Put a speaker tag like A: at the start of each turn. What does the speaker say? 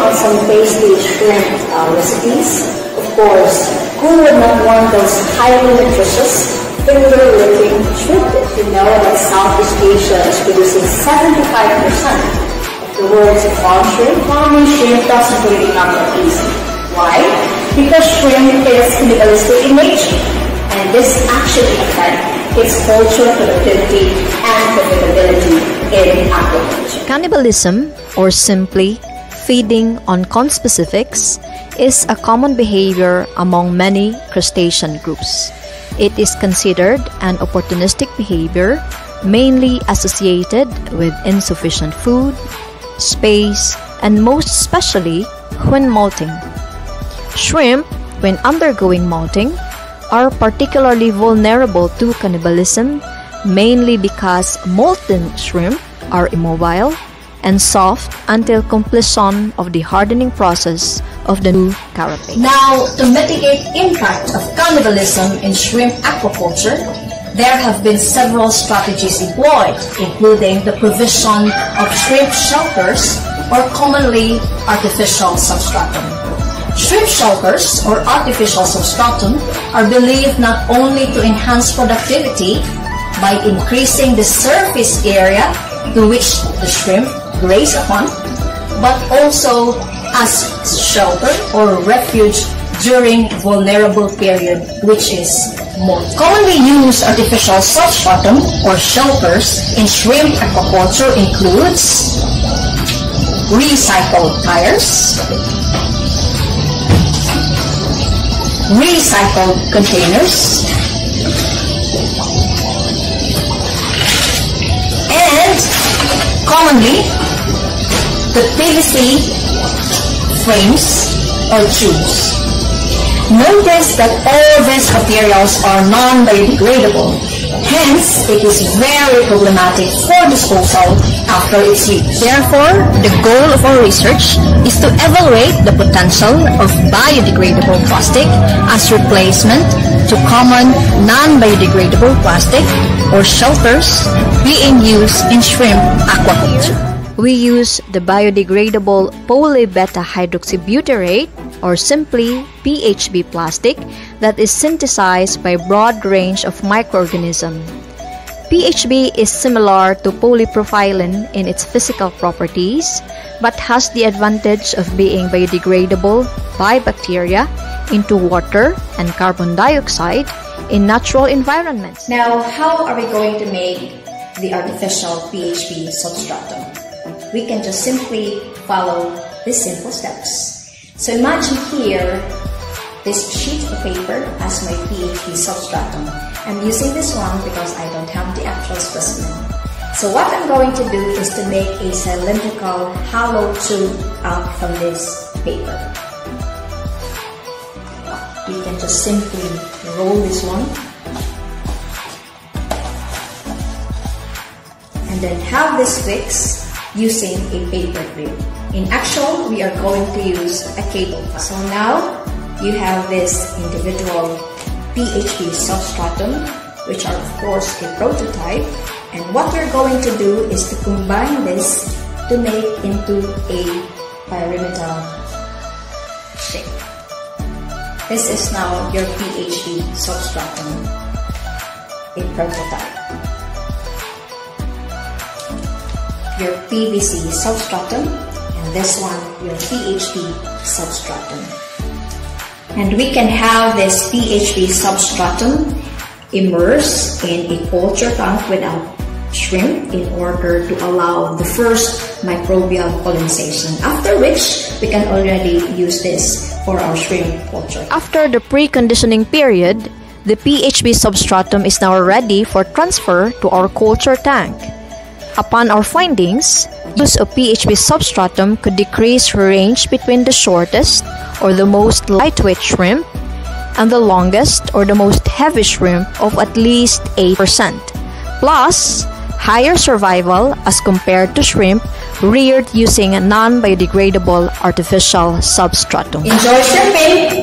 A: on some tasty shrimp uh, recipes. Of course, who would not want those highly nutritious, finger-licking shrimp? You know that Southeast Asia is producing 75% of the world's farm shrimp. Farming shrimp doesn't really come that easy. Why? Because shrimp is cannibalistic in nature, and this actually affects its cultural productivity and profitability in aquaculture.
B: Cannibalism, or simply feeding on conspecifics, is a common behavior among many crustacean groups. It is considered an opportunistic behavior mainly associated with insufficient food, space, and most especially when molting. Shrimp, when undergoing molting, are particularly vulnerable to cannibalism mainly because molten shrimp are immobile and soft until completion of the hardening process of the new carapace.
C: Now, to mitigate impact of cannibalism in shrimp aquaculture, there have been several strategies employed, including the provision of shrimp shelters or commonly artificial substratum. Shrimp shelters or artificial substratum are believed not only to enhance productivity by increasing the surface area to which the shrimp graze upon, but also as shelter or refuge during vulnerable period, which is more Commonly used artificial substratum or shelters in shrimp aquaculture includes recycled tires, recycled containers, and commonly the PVC frames or tubes. Notice that all these materials are non-biodegradable. Hence, it is very problematic for disposal after its use.
B: Therefore, the goal of our research is to evaluate the potential of biodegradable plastic as replacement to common non-biodegradable plastic or shelters being used in shrimp aquaculture. We use the biodegradable polybeta hydroxybutyrate or simply PHB plastic that is synthesized by a broad range of microorganisms. PHB is similar to polypropylene in its physical properties but has the advantage of being biodegradable by bacteria into water and carbon dioxide in natural environments.
C: Now, how are we going to make the artificial PHB substratum? We can just simply follow these simple steps. So imagine here this sheet of paper as my PHB substratum. I'm using this one because I don't have the actual specimen. So what I'm going to do is to make a cylindrical hollow tube out from this paper. You can just simply roll this one and then have this fixed using a paper clip. In actual, we are going to use a cable. So now you have this individual PHB substratum, which are of course a prototype. And what we're going to do is to combine this to make into a pyramidal shape. This is now your PHB substratum, a prototype. Your PVC substratum and this one your PHB substratum. And we can have this PHB substratum immersed in a culture tank without shrimp in order to allow the first microbial colonization. After which, we can already use this for our shrimp culture.
B: After the preconditioning period, the PHB substratum is now ready for transfer to our culture tank. Upon our findings, use of PHB substratum could decrease range between the shortest or the most lightweight shrimp and the longest or the most heavy shrimp of at least 8%, plus higher survival as compared to shrimp reared using non-biodegradable artificial substratum.
C: Enjoy shrimping!